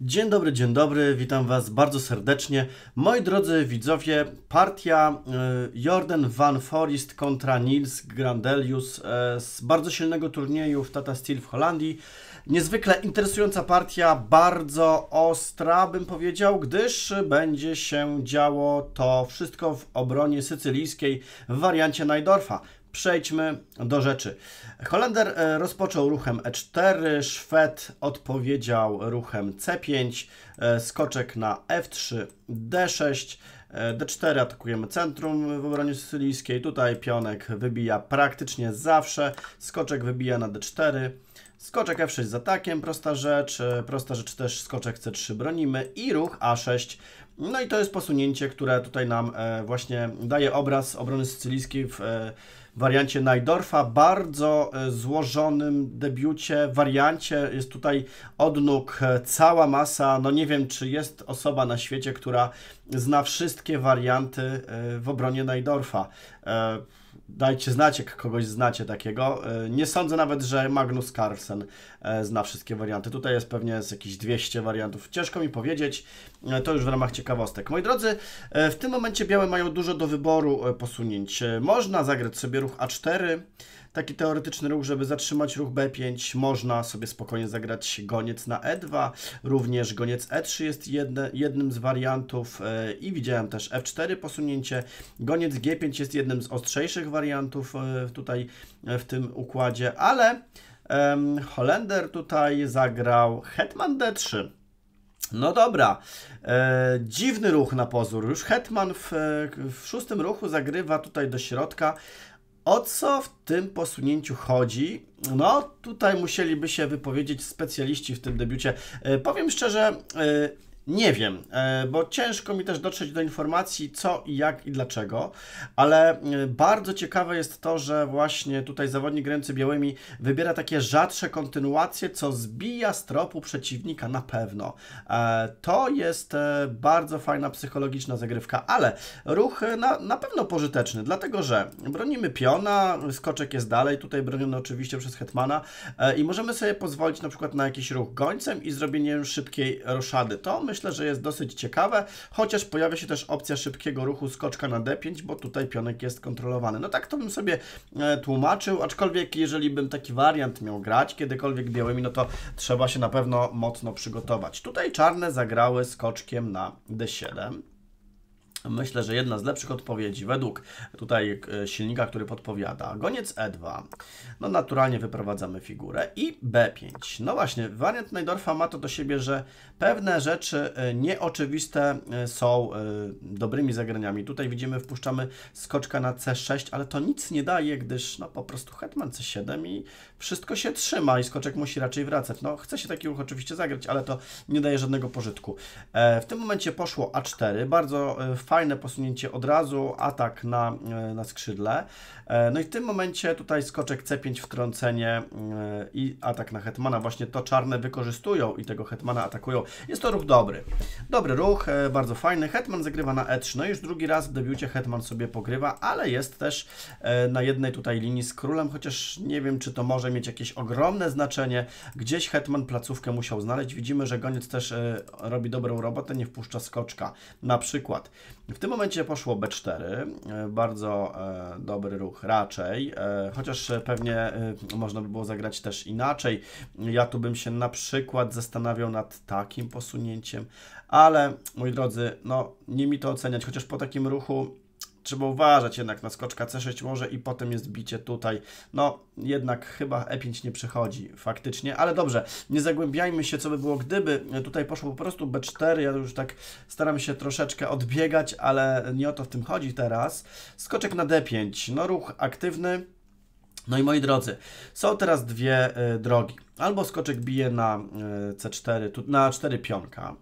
Dzień dobry, dzień dobry, witam Was bardzo serdecznie. Moi drodzy widzowie, partia y, Jordan Van Forest kontra Nils Grandelius y, z bardzo silnego turnieju w Tata Steel w Holandii. Niezwykle interesująca partia, bardzo ostra bym powiedział, gdyż będzie się działo to wszystko w obronie sycylijskiej w wariancie Najdorfa. Przejdźmy do rzeczy. Holender e, rozpoczął ruchem E4, Szwed odpowiedział ruchem C5, e, skoczek na F3, D6, D4 atakujemy centrum w obronie sycylijskiej. Tutaj pionek wybija praktycznie zawsze. Skoczek wybija na D4. Skoczek F6 z atakiem, prosta rzecz. E, prosta rzecz też skoczek C3 bronimy i ruch A6. No i to jest posunięcie, które tutaj nam właśnie daje obraz obrony sycylijskiej w wariancie Najdorfa, bardzo e, złożonym debiucie, wariancie. Jest tutaj od nóg e, cała masa, no nie wiem, czy jest osoba na świecie, która zna wszystkie warianty e, w obronie Najdorfa. Dajcie znać, jak kogoś znacie takiego. Nie sądzę nawet, że Magnus Carlsen zna wszystkie warianty. Tutaj jest pewnie z jakieś 200 wariantów. Ciężko mi powiedzieć, to już w ramach ciekawostek. Moi drodzy, w tym momencie białe mają dużo do wyboru posunięć. Można zagrać sobie ruch A4, taki teoretyczny ruch, żeby zatrzymać ruch B5. Można sobie spokojnie zagrać goniec na E2, również goniec E3 jest jedne, jednym z wariantów e, i widziałem też F4 posunięcie. Goniec G5 jest jednym z ostrzejszych wariantów e, tutaj w tym układzie, ale um, Holender tutaj zagrał Hetman D3. No dobra, e, dziwny ruch na pozór. Już Hetman w, w szóstym ruchu zagrywa tutaj do środka. O co w tym posunięciu chodzi? No, tutaj musieliby się wypowiedzieć specjaliści w tym debiucie. E, powiem szczerze, e, nie wiem, e, bo ciężko mi też dotrzeć do informacji, co i jak i dlaczego, ale e, bardzo ciekawe jest to, że właśnie tutaj zawodnik grający białymi wybiera takie rzadsze kontynuacje, co zbija z tropu przeciwnika na pewno. E, to jest bardzo fajna psychologiczna zagrywka, ale ruch na, na pewno pożyteczny, dlatego że bronimy piona, skoczek jest dalej, tutaj broniony oczywiście przez hetmana i możemy sobie pozwolić na przykład na jakiś ruch gońcem i zrobienie szybkiej roszady. To myślę, myślę, że jest dosyć ciekawe, chociaż pojawia się też opcja szybkiego ruchu skoczka na D5, bo tutaj pionek jest kontrolowany. No tak to bym sobie e, tłumaczył, aczkolwiek jeżeli bym taki wariant miał grać kiedykolwiek białymi, no to trzeba się na pewno mocno przygotować. Tutaj czarne zagrały skoczkiem na D7. Myślę, że jedna z lepszych odpowiedzi według tutaj e, silnika, który podpowiada goniec E2, no naturalnie wyprowadzamy figurę i B5. No właśnie, wariant Najdorfa ma to do siebie, że pewne rzeczy e, nieoczywiste e, są dobrymi zagraniami. Tutaj widzimy, wpuszczamy skoczka na C6, ale to nic nie daje, gdyż no po prostu hetman C7 i wszystko się trzyma i skoczek musi raczej wracać. No chce się taki ruch oczywiście zagrać, ale to nie daje żadnego pożytku. W tym momencie poszło A4, bardzo fajne posunięcie od razu, atak na, e, na skrzydle. E, no i w tym momencie tutaj skoczek C5 wtrącenie e, i atak na hetmana. Właśnie to czarne wykorzystują i tego hetmana atakują. Jest to ruch dobry. Dobry ruch, bardzo fajny. Hetman zagrywa na E3. No już drugi raz w debiucie hetman sobie pogrywa, ale jest też na jednej tutaj linii z królem, chociaż nie wiem, czy to może mieć jakieś ogromne znaczenie. Gdzieś hetman placówkę musiał znaleźć. Widzimy, że goniec też robi dobrą robotę, nie wpuszcza skoczka. Na przykład. W tym momencie poszło B4, e, bardzo e, dobry ruch raczej, e, chociaż pewnie można by było zagrać też inaczej. Ja tu bym się na przykład zastanawiał nad takim posunięciem, ale moi drodzy, no nie mi to oceniać, chociaż po takim ruchu trzeba uważać jednak na skoczka C6 może i potem jest bicie tutaj. No, jednak chyba E5 nie przechodzi faktycznie, ale dobrze, nie zagłębiajmy się, co by było gdyby. Tutaj poszło po prostu B4, ja już tak staram się troszeczkę odbiegać, ale nie o to w tym chodzi teraz. Skoczek na D5, no ruch aktywny. No i moi drodzy, są teraz dwie y, drogi. Albo skoczek bije na y, C4, tu, na 4 pionka,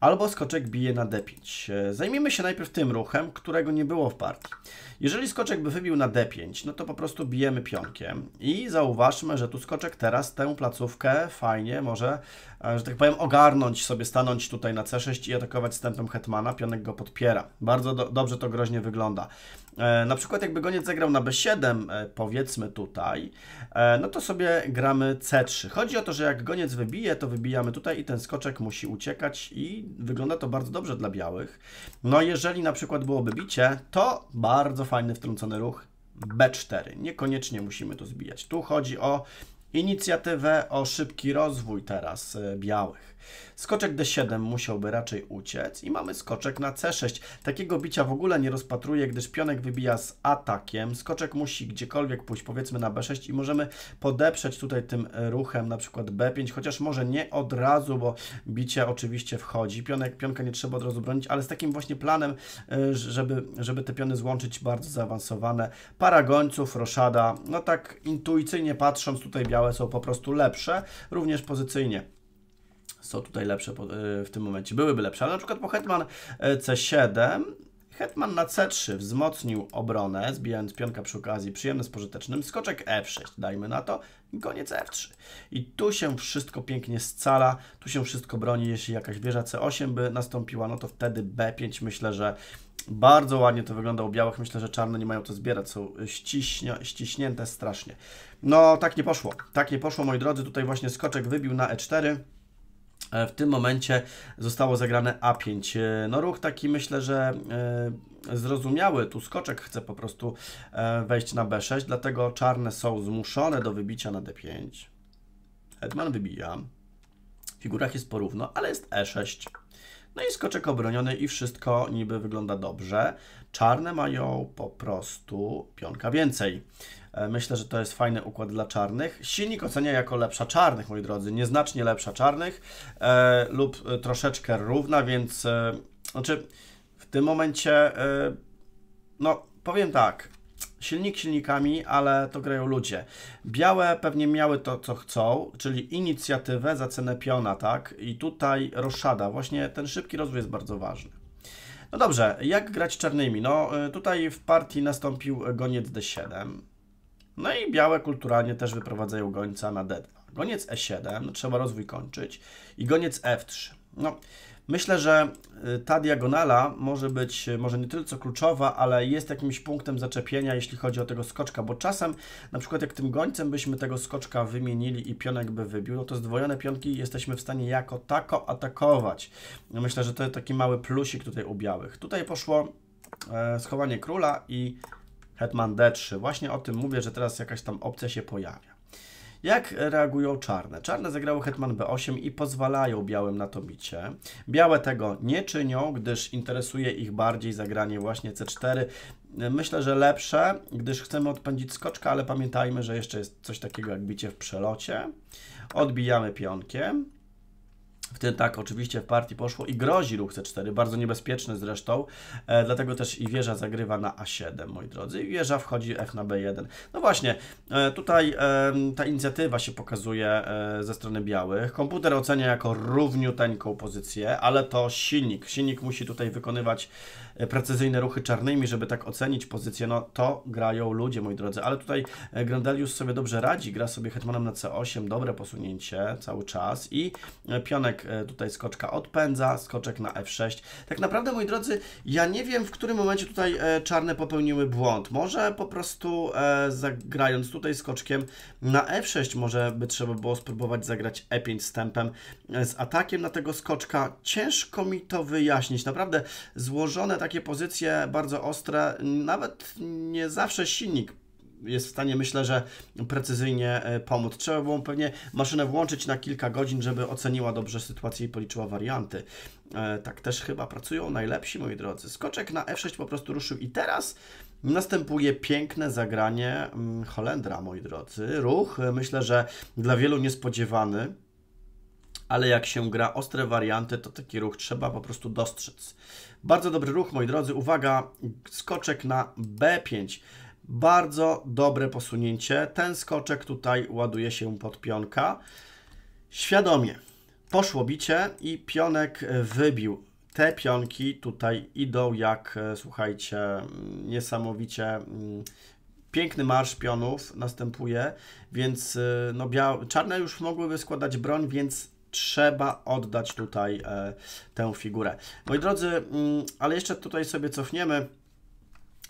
albo skoczek bije na D5. E, zajmijmy się najpierw tym ruchem, którego nie było w partii. Jeżeli skoczek by wybił na D5, no to po prostu bijemy pionkiem i zauważmy, że tu skoczek teraz tę placówkę fajnie może, e, że tak powiem, ogarnąć sobie, stanąć tutaj na C6 i atakować stępem hetmana, pionek go podpiera. Bardzo do, dobrze to groźnie wygląda. E, na przykład jakby goniec zagrał na B7, e, powiedzmy tutaj, e, no to sobie gramy C3. Chodzi o to, że jak goniec wybije, to wybijamy tutaj i ten skoczek musi uciekać i wygląda to bardzo dobrze dla białych. No jeżeli na przykład byłoby bicie, to bardzo fajny wtrącony ruch B4. Niekoniecznie musimy tu zbijać. Tu chodzi o inicjatywę, o szybki rozwój teraz białych. Skoczek D7 musiałby raczej uciec i mamy skoczek na C6. Takiego bicia w ogóle nie rozpatruję, gdyż pionek wybija z atakiem. Skoczek musi gdziekolwiek pójść, powiedzmy na B6 i możemy podeprzeć tutaj tym ruchem na przykład B5, chociaż może nie od razu, bo bicie oczywiście wchodzi. Pionek, pionka nie trzeba od razu bronić, ale z takim właśnie planem, y, żeby, żeby te piony złączyć bardzo zaawansowane. Para gońców, roszada, no tak intuicyjnie patrząc, tutaj białe są po prostu lepsze, również pozycyjnie są tutaj lepsze e, w tym momencie. Byłyby lepsze, ale na przykład po hetman e, C7 Hetman na C3 wzmocnił obronę, zbijając pionka przy okazji, przyjemny z pożytecznym. Skoczek F6, dajmy na to, koniec F3. I tu się wszystko pięknie scala, tu się wszystko broni. Jeśli jakaś wieża C8 by nastąpiła, no to wtedy B5 myślę, że bardzo ładnie to wygląda u białych. Myślę, że czarne nie mają to zbierać, są ściśnięte strasznie. No, tak nie poszło. Tak nie poszło, moi drodzy. Tutaj właśnie skoczek wybił na E4. E, w tym momencie zostało zagrane A5. E, no ruch taki myślę, że e, zrozumiały. Tu skoczek chce po prostu wejść na B6, dlatego czarne są zmuszone do wybicia na D5. Hetman wybija. W figurach jest porówno, ale jest E6. No i skoczek obroniony i wszystko niby wygląda dobrze. Czarne mają po prostu pionka więcej. E, myślę, że to jest fajny układ dla czarnych. Silnik ocenia jako lepsza czarnych, moi drodzy, nieznacznie lepsza czarnych e, lub e, troszeczkę równa, więc e, znaczy w tym momencie, e, no powiem tak, silnik silnikami, ale to grają ludzie. Białe pewnie miały to, co chcą, czyli inicjatywę za cenę piona, tak? I tutaj roszada. Właśnie ten szybki rozwój jest bardzo ważny. No dobrze, jak grać czarnymi? No e, tutaj w partii nastąpił goniec D7. No i białe kulturalnie też wyprowadzają gońca na D2. Goniec E7, no trzeba rozwój kończyć i goniec F3. No, myślę, że y, ta diagonala może być, y, może nie tyle co kluczowa, ale jest jakimś punktem zaczepienia, jeśli chodzi o tego skoczka, bo czasem, na przykład jak tym gońcem byśmy tego skoczka wymienili i pionek by wybił, no to zdwojone pionki jesteśmy w stanie jako tako atakować. Myślę, że to jest taki mały plusik tutaj u białych. Tutaj poszło e, schowanie króla i Hetman D3. Właśnie o tym mówię, że teraz jakaś tam opcja się pojawia. Jak reagują czarne? Czarne zagrały Hetman B8 i pozwalają białym na to bicie. Białe tego nie czynią, gdyż interesuje ich bardziej zagranie właśnie C4. Myślę, że lepsze, gdyż chcemy odpędzić skoczka, ale pamiętajmy, że jeszcze jest coś takiego jak bicie w przelocie. Odbijamy pionkiem. Wtedy tak, oczywiście w partii poszło i grozi ruch C4, bardzo niebezpieczny zresztą, e, dlatego też i wieża zagrywa na A7, moi drodzy, i wieża wchodzi F na B1. No właśnie, e, tutaj e, ta inicjatywa się pokazuje e, ze strony białych. Komputer ocenia jako równiuteńką pozycję, ale to silnik. Silnik musi tutaj wykonywać e, precyzyjne ruchy czarnymi, żeby tak ocenić pozycję. No to grają ludzie, moi drodzy, ale tutaj e, Grandelius sobie dobrze radzi, gra sobie hetmanem na C8, dobre posunięcie cały czas i pionek E, tutaj skoczka odpędza, skoczek na F6. Tak naprawdę, moi drodzy, ja nie wiem, w którym momencie tutaj e, czarne popełniły błąd. Może po prostu e, zagrając tutaj skoczkiem na F6, może by trzeba było spróbować zagrać E5 stępem z atakiem na tego skoczka. Ciężko mi to wyjaśnić. Naprawdę złożone takie pozycje bardzo ostre, nawet nie zawsze silnik jest w stanie, myślę, że precyzyjnie e, pomóc. Trzeba było pewnie maszynę włączyć na kilka godzin, żeby oceniła dobrze sytuację i policzyła warianty. E, tak też chyba pracują najlepsi, moi drodzy. Skoczek na F6 po prostu ruszył i teraz następuje piękne zagranie mm, Holendra, moi drodzy. Ruch, e, myślę, że dla wielu niespodziewany, ale jak się gra ostre warianty, to taki ruch trzeba po prostu dostrzec. Bardzo dobry ruch, moi drodzy. Uwaga, skoczek na B5. Bardzo dobre posunięcie. Ten skoczek tutaj ładuje się pod pionka. Świadomie. poszło bicie i pionek wybił. Te pionki tutaj idą jak, e, słuchajcie, mm, niesamowicie mm, piękny marsz pionów następuje, więc e, no, czarne już mogłyby składać broń, więc trzeba oddać tutaj e, tę figurę. Moi drodzy, mm, ale jeszcze tutaj sobie cofniemy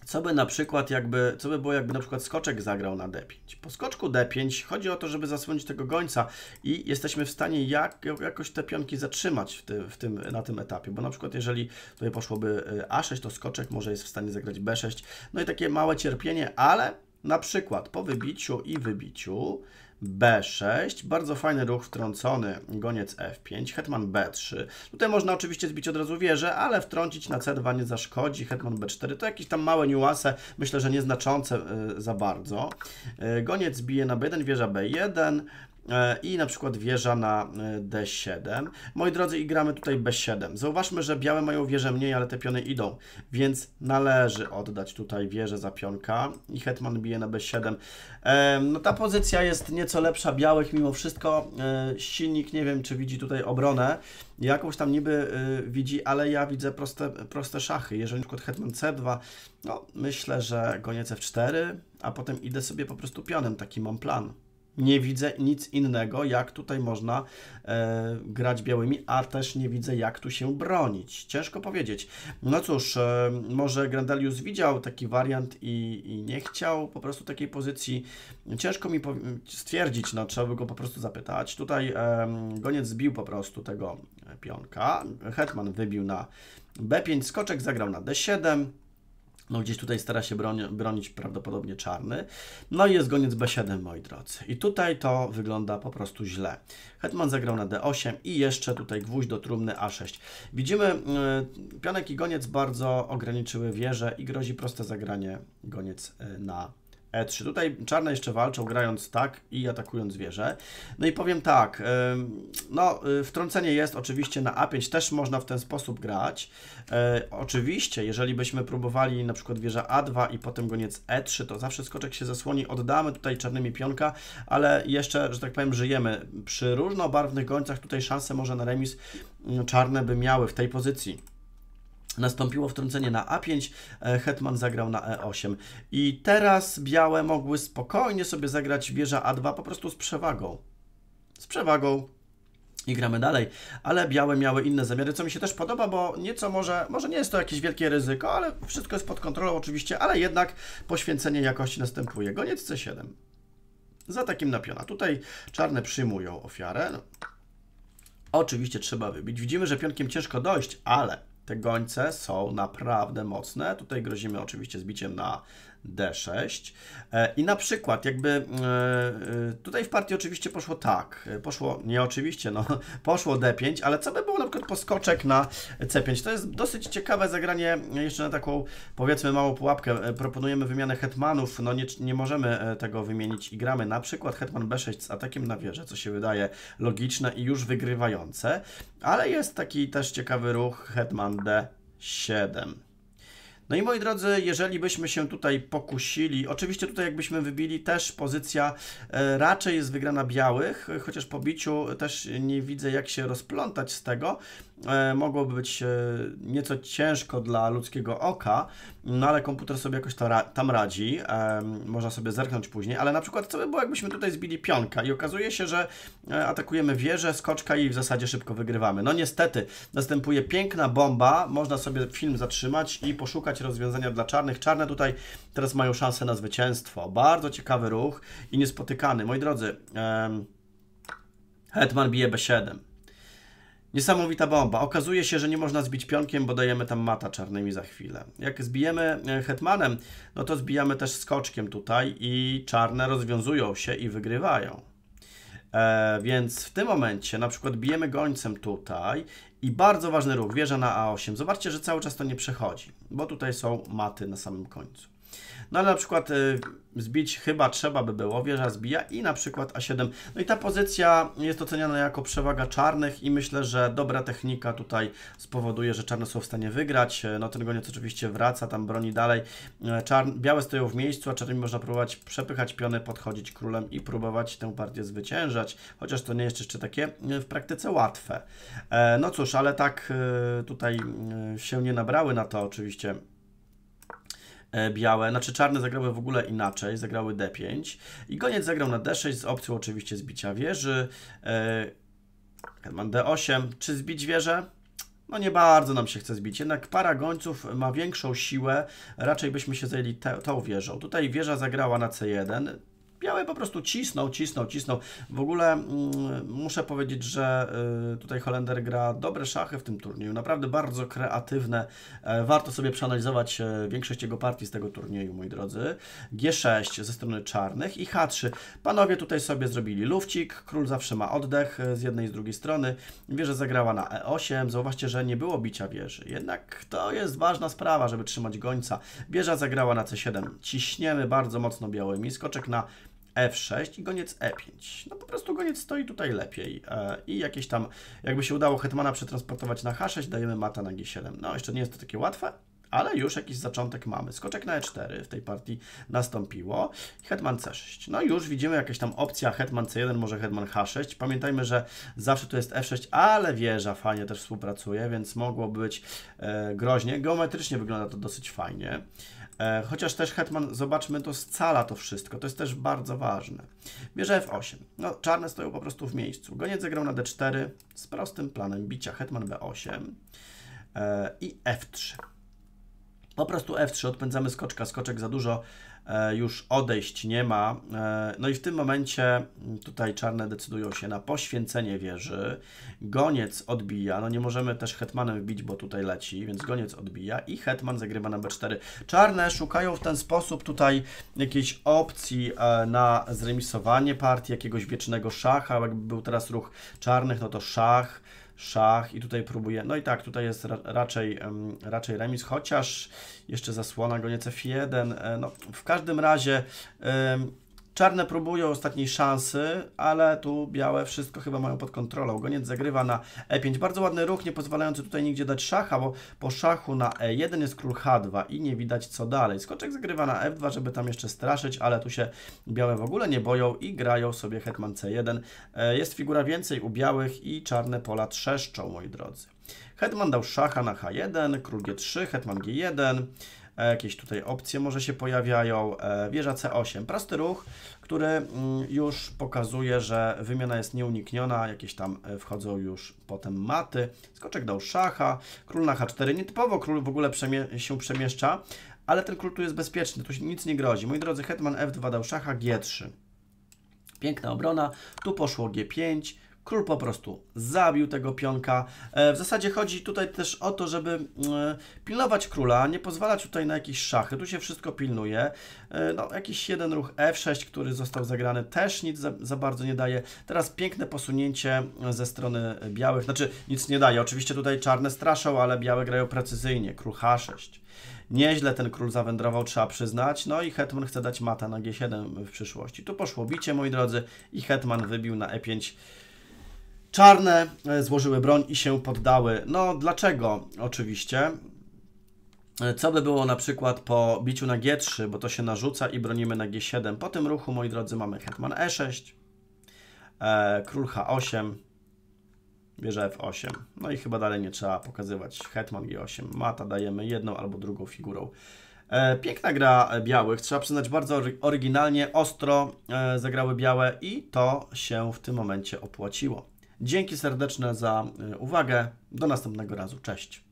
co by na przykład jakby, co by było jakby na przykład skoczek zagrał na D5. Po skoczku D5 chodzi o to, żeby zasłonić tego gońca i jesteśmy w stanie jak, jakoś te pionki zatrzymać w, ty, w tym, na tym etapie, bo na przykład jeżeli tutaj poszłoby y, A6, to skoczek może jest w stanie zagrać B6, no i takie małe cierpienie, ale na przykład po wybiciu i wybiciu B6, bardzo fajny ruch wtrącony, goniec F5, hetman B3. Tutaj można oczywiście zbić od razu wieżę, ale wtrącić na C2 nie zaszkodzi, hetman B4 to jakieś tam małe niuanse, myślę, że nieznaczące y, za bardzo. Y, goniec bije na B1, wieża B1, E, i na przykład wieża na e, D7. Moi drodzy, i gramy tutaj B7. Zauważmy, że białe mają wieżę mniej, ale te piony idą, więc należy oddać tutaj wieżę za pionka i hetman bije na B7. E, no ta pozycja jest nieco lepsza białych, mimo wszystko silnik, nie wiem, czy widzi tutaj obronę, jakąś tam niby widzi, ale ja widzę proste, proste szachy. Jeżeli przykład hetman C2, no myślę, że goniec F4, a potem idę sobie po prostu pionem, taki mam plan nie widzę nic innego, jak tutaj można e, grać białymi, a też nie widzę, jak tu się bronić. Ciężko powiedzieć. No cóż, e, może Grandelius widział taki wariant i, i, nie chciał po prostu takiej pozycji. Ciężko mi stwierdzić, no trzeba by go po prostu zapytać. Tutaj e, goniec zbił po prostu tego pionka. Hetman wybił na B5, skoczek zagrał na D7. No gdzieś tutaj stara się broni, bronić prawdopodobnie czarny. No i jest goniec B7, moi drodzy. I tutaj to wygląda po prostu źle. Hetman zagrał na D8 i jeszcze tutaj gwóźdź do trumny A6. Widzimy, yy, pionek i goniec bardzo ograniczyły wieżę i grozi proste zagranie goniec yy, na e3. Tutaj czarne jeszcze walczą, grając tak i atakując wieżę. No i powiem tak, no y, wtrącenie jest oczywiście na A5, też można w ten sposób grać. E, oczywiście, jeżeli byśmy próbowali na przykład wieża A2 i potem goniec E3, to zawsze skoczek się zasłoni, oddamy tutaj czarnymi pionka, ale jeszcze, że tak powiem, żyjemy. Przy różnobarwnych gońcach tutaj szanse może na remis mm, czarne by miały w tej pozycji. Nastąpiło wtrącenie na A5, e, Hetman zagrał na E8 i teraz białe mogły spokojnie sobie zagrać wieża A2 po prostu z przewagą. Z przewagą i gramy dalej, ale białe miały inne zamiary, co mi się też podoba, bo nieco może, może nie jest to jakieś wielkie ryzyko, ale wszystko jest pod kontrolą oczywiście, ale jednak poświęcenie jakości następuje. Goniec C7. Za takim napiona. Tutaj czarne przyjmują ofiarę. No. Oczywiście trzeba wybić. Widzimy, że pionkiem ciężko dojść, ale te gońce są naprawdę mocne. Tutaj grozimy oczywiście zbiciem na D6. E, I na przykład, jakby e, e, tutaj w partii oczywiście poszło tak, poszło, nie oczywiście, no, poszło D5, ale co by było na przykład poskoczek na C5? To jest dosyć ciekawe zagranie, jeszcze na taką powiedzmy małą pułapkę. Proponujemy wymianę hetmanów, no nie, nie możemy tego wymienić i gramy na przykład hetman B6 z atakiem na wieżę, co się wydaje logiczne i już wygrywające, ale jest taki też ciekawy ruch hetman D7. No i moi drodzy, jeżeli byśmy się tutaj pokusili, oczywiście tutaj jakbyśmy wybili też pozycja e, raczej jest wygrana białych, chociaż po biciu też nie widzę jak się rozplątać z tego. E, mogłoby być e, nieco ciężko dla ludzkiego oka, no ale komputer sobie jakoś to ra tam radzi, można sobie zerknąć później, ale na przykład co by było jakbyśmy tutaj zbili pionka i okazuje się, że atakujemy wieżę, skoczka i w zasadzie szybko wygrywamy. No niestety, następuje piękna bomba, można sobie film zatrzymać i poszukać rozwiązania dla czarnych. Czarne tutaj teraz mają szansę na zwycięstwo. Bardzo ciekawy ruch i niespotykany. Moi drodzy, um, Hetman bije B7. Niesamowita bomba. Okazuje się, że nie można zbić pionkiem, bo dajemy tam mata czarnymi za chwilę. Jak zbijemy e, hetmanem, no to zbijamy też skoczkiem tutaj i czarne rozwiązują się i wygrywają. E, więc w tym momencie na przykład bijemy gońcem tutaj i bardzo ważny ruch, wieża na A8. Zobaczcie, że cały czas to nie przechodzi, bo tutaj są maty na samym końcu. No ale na przykład y, zbić chyba trzeba by było, wieża zbija i na przykład A7. No i ta pozycja jest oceniana jako przewaga czarnych i myślę, że dobra technika tutaj spowoduje, że czarne są w stanie wygrać. No ten goniec oczywiście wraca, tam broni dalej. E, Czarn białe stoją w miejscu, a czarnymi można próbować przepychać piony, podchodzić królem i próbować tę partię zwyciężać, chociaż to nie jest jeszcze takie e, w praktyce łatwe. E, No cóż, ale tak tutaj się nie nabrały na to oczywiście białe, znaczy czarne zagrały w ogóle inaczej, zagrały D5 i goniec zagrał na D6 z opcją oczywiście zbicia wieży. E, Hetman D8, czy zbić wieżę? No nie bardzo nam się chce zbić, jednak para gońców ma większą siłę, raczej byśmy się zajęli te, tą wieżą. Tutaj wieża zagrała na C1, Białe po prostu cisnął, cisnął, cisnął. W ogóle mm, muszę powiedzieć, że y, tutaj Holender gra dobre szachy w tym turnieju. Naprawdę bardzo kreatywne. E, warto sobie przeanalizować e, większość jego partii z tego turnieju, moi drodzy. G6 ze strony czarnych i H3. Panowie tutaj sobie zrobili lufcik. Król zawsze ma oddech e, z jednej i z drugiej strony. Wieża zagrała na E8. Zauważcie, że nie było bicia wieży. Jednak to jest ważna sprawa, żeby trzymać gońca. Wieża zagrała na C7. Ciśniemy bardzo mocno białymi. Skoczek na F6 i goniec E5. No po prostu goniec stoi tutaj lepiej e, i jakieś tam, jakby się udało hetmana przetransportować na H6, dajemy mata na G7. No jeszcze nie jest to takie łatwe, ale już jakiś zaczątek mamy. Skoczek na E4 w tej partii nastąpiło. Hetman C6. No już widzimy jakaś tam opcja Hetman C1, może Hetman H6. Pamiętajmy, że zawsze tu jest F6, ale wieża fajnie też współpracuje, więc mogło być e, groźnie. Geometrycznie wygląda to dosyć fajnie. E, Chociaż też Hetman, zobaczmy, to scala to wszystko. To jest też bardzo ważne. Bierze F8. No, czarne stoją po prostu w miejscu. Goniec zagrał na D4 z prostym planem bicia. Hetman B8 e, i F3. Po prostu F3, odpędzamy skoczka, skoczek za dużo już odejść nie ma. E, no i w tym momencie m, tutaj czarne decydują się na poświęcenie wieży. Goniec odbija, no nie możemy też hetmanem wbić, bo tutaj leci, więc goniec odbija i hetman zagrywa na B4. Czarne szukają w ten sposób tutaj jakiejś opcji e, na zremisowanie partii, jakiegoś wiecznego szacha. Jakby był teraz ruch czarnych, no to szach szach i tutaj próbuje, no i tak, tutaj jest ra raczej, em, raczej remis, chociaż jeszcze zasłona goniec F1, e, no w każdym razie czarne próbują ostatniej szansy, ale tu białe wszystko chyba mają pod kontrolą. Goniec zagrywa na E5, bardzo ładny ruch, nie pozwalający tutaj nigdzie dać szacha, bo po szachu na E1 jest król H2 i nie widać co dalej. Skoczek zagrywa na F2, żeby tam jeszcze straszyć, ale tu się białe w ogóle nie boją i grają sobie hetman C1. E, Jest figura więcej u białych i czarne pola trzeszczą, moi drodzy. Hetman dał szacha na H1, król G3, hetman G1. E, Jakieś tutaj opcje może się pojawiają. E, Wieża C8. Prosty ruch, który mm, już pokazuje, że wymiana jest nieunikniona. Jakieś tam e, wchodzą już potem maty. Skoczek dał szacha. Król na H4. Nietypowo król w ogóle przemie się przemieszcza, ale ten król tu jest bezpieczny. Tu nic nie grozi. Moi drodzy, hetman F2 dał szacha G3. Piękna obrona. Tu poszło G5. Król po prostu zabił tego pionka. E, W zasadzie chodzi tutaj też o to, żeby e, pilnować króla, nie pozwalać tutaj na jakieś szachy. Tu się wszystko pilnuje. E, No, jakiś jeden ruch F6, który został zagrany, też nic za, za bardzo nie daje. Teraz piękne posunięcie ze strony białych. Znaczy, nic nie daje. Oczywiście tutaj czarne straszą, ale białe grają precyzyjnie. Król H6. Nieźle ten król zawędrował, trzeba przyznać. No i Hetman chce dać mata na G7 w przyszłości. Tu poszło bicie, moi drodzy, i Hetman wybił na E5. Czarne e, złożyły broń i się poddały. No dlaczego? Oczywiście. E, Co by było na przykład po biciu na G3, bo to się narzuca i bronimy na G7. Po tym ruchu, moi drodzy, mamy hetman E6, e, król H8, bierze F8. No i chyba dalej nie trzeba pokazywać. Hetman G8. Mata dajemy jedną albo drugą figurą. E, piękna gra białych, trzeba przyznać bardzo ory- oryginalnie, ostro e, zagrały białe i to się w tym momencie opłaciło. Dzięki serdeczne za e, uwagę. Do następnego razu. Cześć.